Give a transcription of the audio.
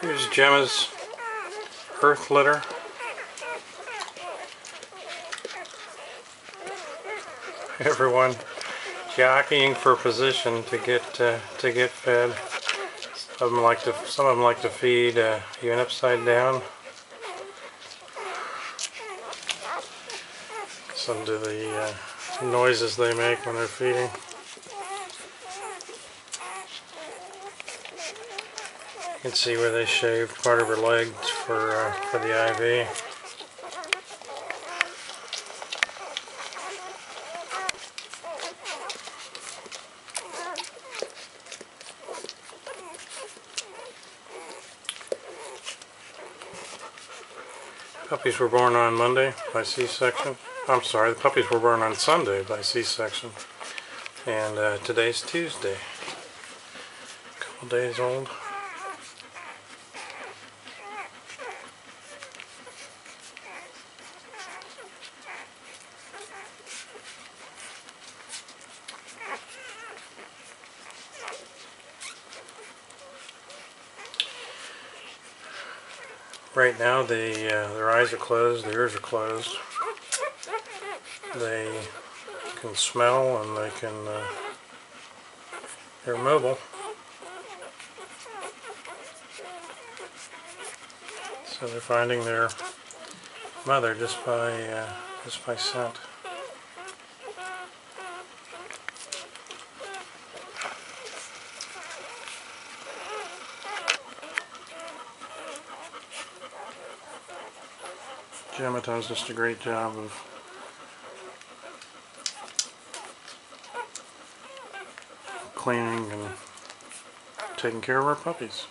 Here's Gemma's earth litter. Everyone jockeying for position to get uh, to get fed. Some of them like to some of them like to feed uh, even upside down. Some to the uh, noises they make when they're feeding. You can see where they shaved part of her legs for uh, for the IV. Puppies were born on Monday by C-section. I'm sorry, the puppies were born on Sunday by C-section. And uh, today's Tuesday. Couple days old. Right now, the uh, their eyes are closed, their ears are closed. They can smell and they can. Uh, they're mobile. So they're finding their mother just by uh, just by scent. Gemma does just a great job of cleaning and taking care of our puppies.